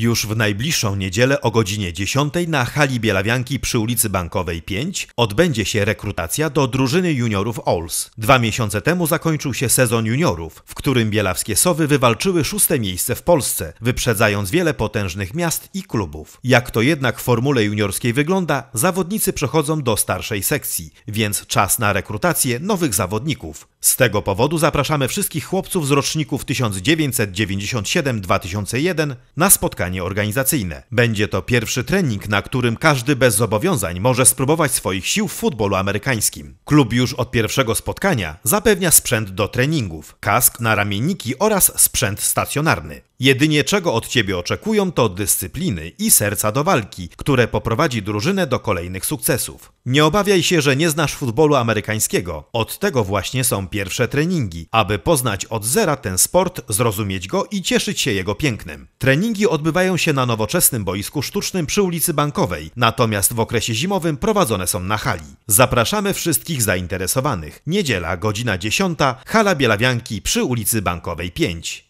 Już w najbliższą niedzielę o godzinie 10 na hali Bielawianki przy ulicy Bankowej 5 odbędzie się rekrutacja do drużyny juniorów Ols. Dwa miesiące temu zakończył się sezon juniorów, w którym bielawskie Sowy wywalczyły szóste miejsce w Polsce, wyprzedzając wiele potężnych miast i klubów. Jak to jednak w formule juniorskiej wygląda, zawodnicy przechodzą do starszej sekcji, więc czas na rekrutację nowych zawodników. Z tego powodu zapraszamy wszystkich chłopców z roczników 1997-2001 na spotkanie organizacyjne. Będzie to pierwszy trening, na którym każdy bez zobowiązań może spróbować swoich sił w futbolu amerykańskim. Klub już od pierwszego spotkania zapewnia sprzęt do treningów, kask na ramienniki oraz sprzęt stacjonarny. Jedynie czego od ciebie oczekują to dyscypliny i serca do walki, które poprowadzi drużynę do kolejnych sukcesów. Nie obawiaj się, że nie znasz futbolu amerykańskiego. Od tego właśnie są pierwsze treningi, aby poznać od zera ten sport, zrozumieć go i cieszyć się jego pięknem. Treningi odbywają się na nowoczesnym boisku sztucznym przy ulicy Bankowej, natomiast w okresie zimowym prowadzone są na hali. Zapraszamy wszystkich zainteresowanych. Niedziela, godzina 10, hala Bielawianki przy ulicy Bankowej 5.